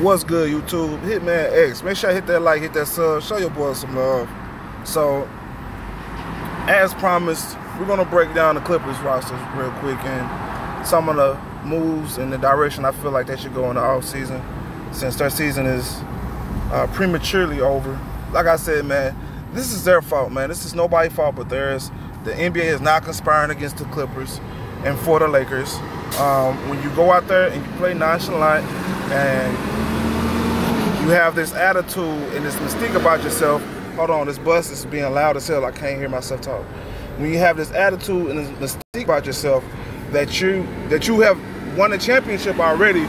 What's good, YouTube? Hitman X. Make sure I hit that like, hit that sub, show your boys some love. So, as promised, we're gonna break down the Clippers roster real quick and some of the moves and the direction I feel like they should go in the off season, since their season is uh, prematurely over. Like I said, man, this is their fault, man. This is nobody's fault but theirs. The NBA is not conspiring against the Clippers and for the Lakers. Um, when you go out there and you play nonchalant and you have this attitude and this mystique about yourself. Hold on, this bus is being loud as hell. I can't hear myself talk. When you have this attitude and this mystique about yourself that you that you have won a championship already,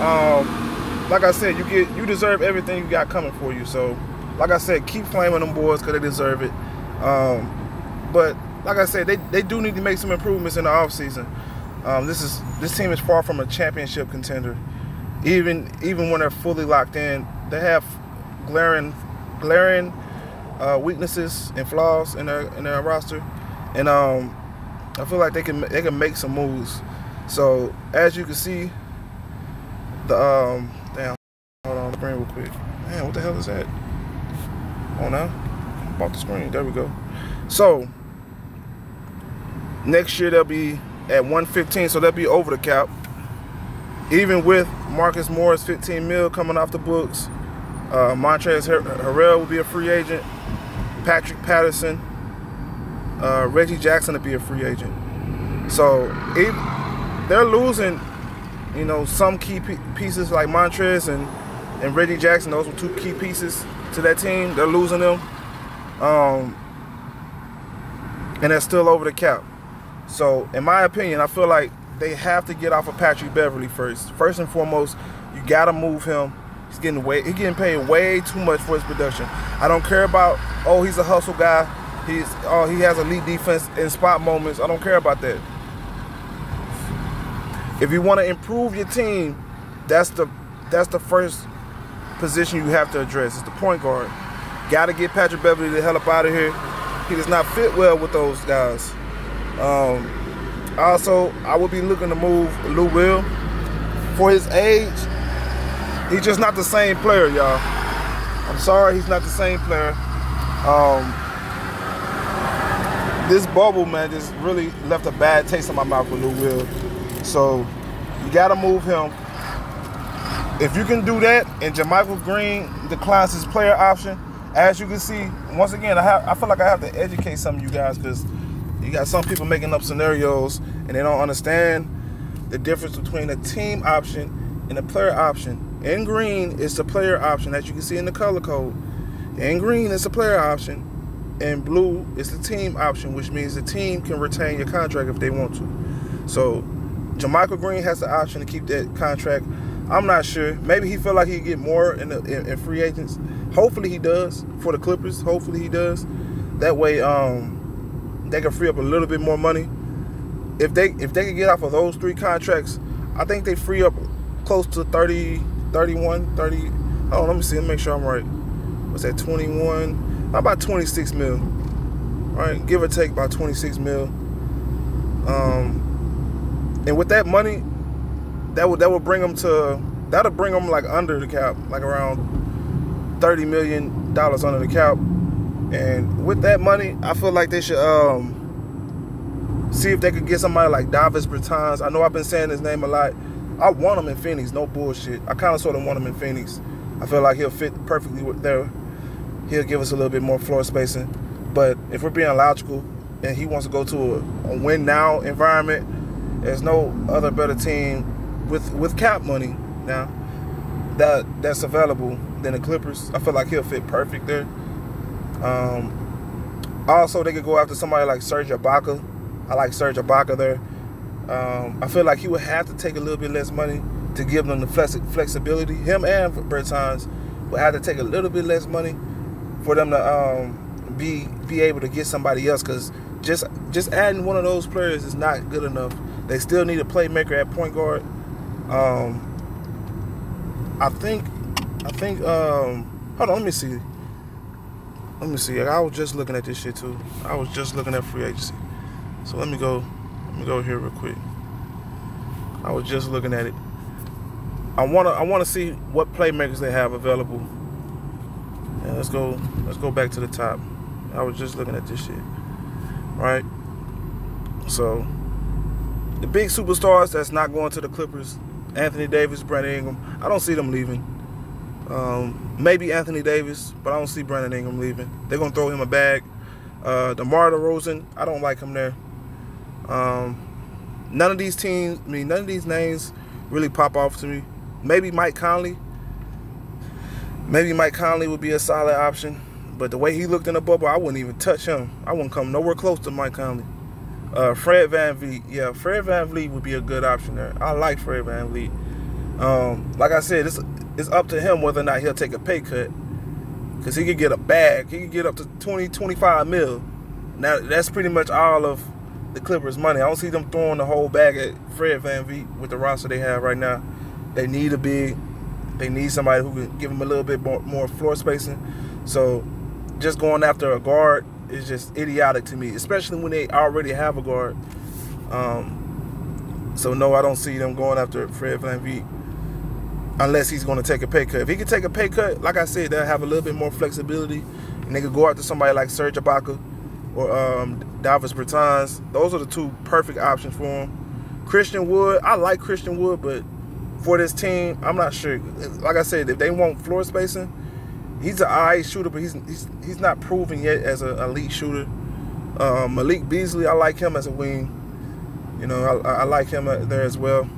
um, like I said, you get you deserve everything you got coming for you. So, like I said, keep flaming them boys because they deserve it. Um, but like I said, they, they do need to make some improvements in the offseason. Um, this is this team is far from a championship contender even even when they're fully locked in, they have glaring glaring uh, weaknesses and flaws in their in their roster, and um, I feel like they can they can make some moves. So as you can see, the um, damn, hold on, the screen real quick. Man, what the hell is that? Oh now, off the screen. There we go. So next year they'll be at 115, so they'll be over the cap even with Marcus Morris 15 mil coming off the books, uh, Montrezl Harrell will be a free agent. Patrick Patterson, uh, Reggie Jackson will be a free agent. So they're losing, you know, some key pieces like Montrez and and Reggie Jackson. Those were two key pieces to that team. They're losing them, um, and they're still over the cap. So in my opinion, I feel like they have to get off of Patrick Beverley first. First and foremost, you got to move him. He's getting way he's getting paid way too much for his production. I don't care about oh he's a hustle guy. He's oh he has elite defense in spot moments. I don't care about that. If you want to improve your team, that's the that's the first position you have to address. It's the point guard. Got to get Patrick Beverley the hell up out of here. He does not fit well with those guys. Um, also, I would be looking to move Lou Will. For his age, he's just not the same player, y'all. I'm sorry, he's not the same player. Um, this bubble, man, just really left a bad taste in my mouth with Lou Will. So you got to move him. If you can do that, and JaMychal Green declines his player option, as you can see, once again, I, have, I feel like I have to educate some of you guys because you got some people making up scenarios and they don't understand the difference between a team option and a player option. In green is the player option, as you can see in the color code. In green is the player option. In blue is the team option, which means the team can retain your contract if they want to. So JaMychal Green has the option to keep that contract. I'm not sure. Maybe he feel like he'd get more in, the, in, in free agents. Hopefully he does for the Clippers. Hopefully he does. That way, um, they can free up a little bit more money. If they if they can get off of those three contracts, I think they free up close to 30, 31, 30. Oh, let me see. Let me make sure I'm right. What's that? 21. About 26 mil. Right, give or take about 26 mil. Um, and with that money, that would that would bring them to that'll bring them like under the cap, like around 30 million dollars under the cap. And with that money, I feel like they should um, see if they could get somebody like Davis Bertans. I know I've been saying his name a lot. I want him in Phoenix, no bullshit. I kind of sort of want him in Phoenix. I feel like he'll fit perfectly with there. He'll give us a little bit more floor spacing. But if we're being logical and he wants to go to a, a win now environment, there's no other better team with with cap money now that that's available than the Clippers. I feel like he'll fit perfect there. Um, also, they could go after somebody like Serge Ibaka. I like Serge Ibaka there. Um, I feel like he would have to take a little bit less money to give them the flex flexibility. Him and Bertans would have to take a little bit less money for them to um, be be able to get somebody else. Because just just adding one of those players is not good enough. They still need a playmaker at point guard. Um, I think I think um, hold on, let me see. Let me see. I was just looking at this shit too. I was just looking at free agency. So let me go. Let me go here real quick. I was just looking at it. I wanna I wanna see what playmakers they have available. Let's go let's go back to the top. I was just looking at this shit. Right? So the big superstars that's not going to the Clippers, Anthony Davis, Brandon Ingram, I don't see them leaving. Um, maybe Anthony Davis, but I don't see Brandon Ingram leaving. They're gonna throw him a bag. Uh, DeMar DeRozan, I don't like him there. Um, none of these teams, I mean, none of these names really pop off to me. Maybe Mike Conley. Maybe Mike Conley would be a solid option. But the way he looked in the bubble, I wouldn't even touch him. I wouldn't come nowhere close to Mike Conley. Uh, Fred VanVleet. Yeah, Fred Van VanVleet would be a good option there. I like Fred VanVleet. Um, like I said, it's, it's up to him whether or not he'll take a pay cut. Because he could get a bag. He could get up to 20, 25 mil. Now, that's pretty much all of the Clippers' money. I don't see them throwing the whole bag at Fred Van VanVleet with the roster they have right now. They need a big. They need somebody who can give them a little bit more, more floor spacing. So just going after a guard is just idiotic to me, especially when they already have a guard. Um, so no, I don't see them going after Fred Van VanVleet unless he's going to take a pay cut. If he could take a pay cut, like I said, they'll have a little bit more flexibility, and they could go after somebody like Serge Ibaka or um, Davis Bertans. Those are the two perfect options for him. Christian Wood, I like Christian Wood, but for this team, I'm not sure. Like I said, if they want floor spacing, he's an eye shooter, but he's he's he's not proven yet as an elite shooter. Um, Malik Beasley, I like him as a wing. You know, I, I like him there as well.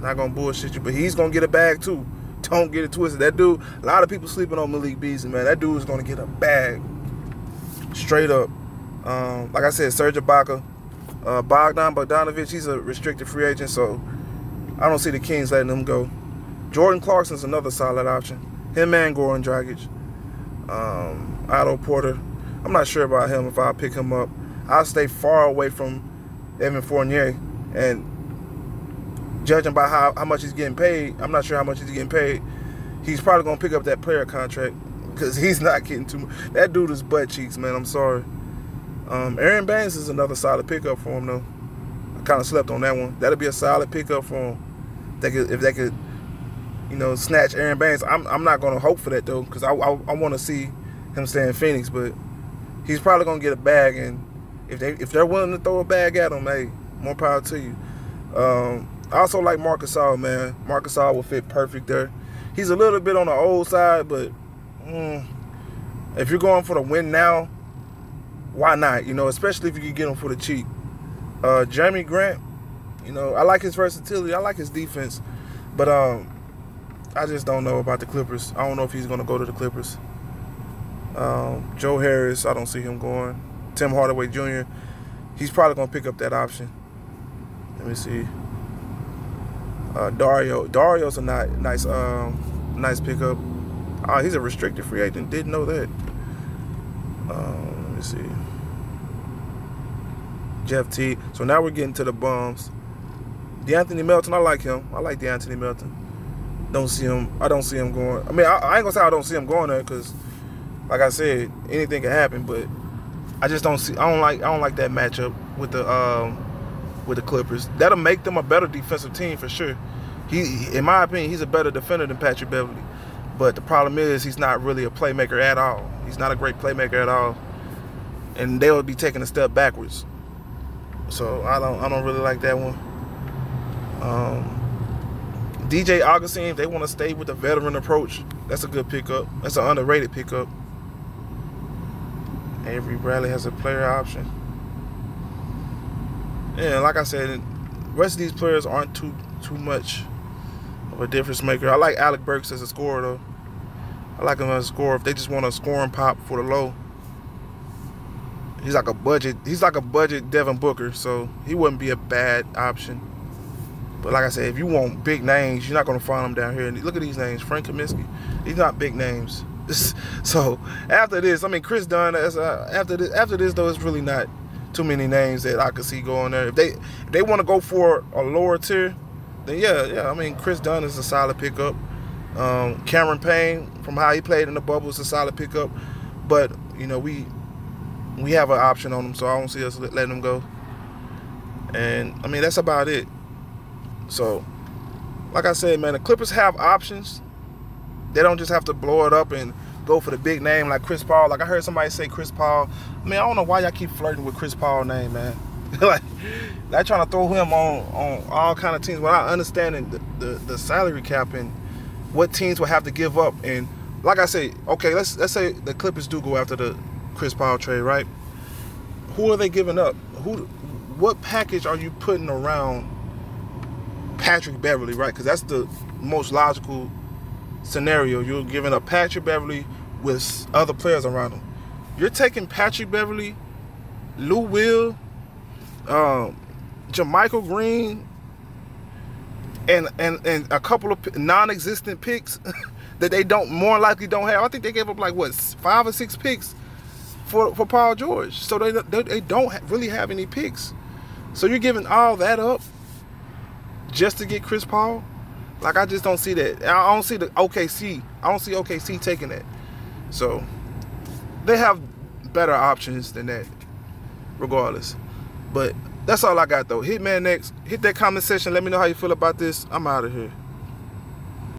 Not gonna bullshit you, but he's gonna get a bag too. Don't get it twisted. That dude, a lot of people sleeping on Malik Beasley, man. That dude is gonna get a bag. Straight up. Um, like I said, Serge Ibaka, uh, Bogdan Bogdanovich, he's a restricted free agent, so I don't see the Kings letting him go. Jordan Clarkson's another solid option. Him and Goran Dragic. Um, Otto Porter. I'm not sure about him if I pick him up. I'll stay far away from Evan Fournier. And judging by how, how much he's getting paid, I'm not sure how much he's getting paid. He's probably going to pick up that player contract because he's not getting too much. That dude is butt cheeks, man. I'm sorry. Um, Aron Baynes is another solid pickup for him, though. I kind of slept on that one. That'll be a solid pickup for him. They could, if they could, you know, snatch Aron Baynes. I'm, I'm not going to hope for that, though, because I, I, I want to see him stay in Phoenix. But he's probably going to get a bag, and if they if they're willing to throw a bag at him, hey, more power to you. Um, I also like Marcus Gasol, man. Marc Gasol will fit perfect there. He's a little bit on the old side, but mm, if you're going for the win now, why not? You know, especially if you can get him for the cheap. Uh, Jerami Grant, you know, I like his versatility. I like his defense, but um, I just don't know about the Clippers. I don't know if he's going to go to the Clippers. Um, Joe Harris, I don't see him going. Tim Hardaway Jr., he's probably going to pick up that option. Let me see. Uh, Dario, Dario's a nice, nice, um, nice pickup. Uh, he's a restricted free agent. Didn't know that. Um, let me see. Jeff T. So now we're getting to the bums. De'Anthony Melton, I like him. I like De'Anthony Melton. Don't see him. I don't see him going. I mean, I, I ain't gonna say I don't see him going there because, like I said, anything can happen. But I just don't see. I don't like. I don't like that matchup with the um, with the Clippers. That'll make them a better defensive team for sure. He, in my opinion, he's a better defender than Patrick Beverley. But the problem is he's not really a playmaker at all. He's not a great playmaker at all. And they would be taking a step backwards. So I don't I don't really like that one. Um, DJ Augustin, if they want to stay with the veteran approach, that's a good pickup. That's an underrated pickup. Avery Bradley has a player option. Yeah, like I said, rest of these players aren't too too much a difference maker. I like Alec Burks as a scorer though. I like him as a scorer if they just want a scoring pop for the low. He's like a budget. He's like a budget Devin Booker, so he wouldn't be a bad option. But like I said, if you want big names, you're not gonna find them down here. And look at these names: Frank Kaminsky. These not big names. so after this, I mean Chris Dunn. Uh, after this, after this though, it's really not too many names that I could see going there. If they if they want to go for a lower tier, then yeah, yeah. I mean Chris Dunn is a solid pickup. Um, Cameron Payne, from how he played in the bubble, is a solid pickup. But you know we we have an option on him, so I don't see us letting him go. And I mean that's about it. So like I said, man, the Clippers have options. They don't just have to blow it up and go for the big name like Chris Paul. Like I heard somebody say Chris Paul. I mean, I don't know why y'all keep flirting with Chris Paul name, man. like they're trying to throw him on on all kind of teams without understanding the, the, the salary cap and what teams will have to give up. And like I say, okay, let's let's say the Clippers do go after the Chris Paul trade, right? Who are they giving up? Who what package are you putting around Patrick Beverley, right? Because that's the most logical scenario. You're giving up Patrick Beverley with other players around him. You're taking Patrick Beverley, Lou Will, um, JaMychal Green, and and and a couple of non-existent picks that they don't more likely don't have. I think they gave up like what five or six picks for for Paul George, so they they, they don't really have any picks. So you're giving all that up just to get Chris Paul? Like I just don't see that. I don't see the OKC. I don't see OKC taking that. So they have better options than that, regardless. But that's all I got though. Hitman X. Hit that comment section. Let me know how you feel about this. I'm out of here.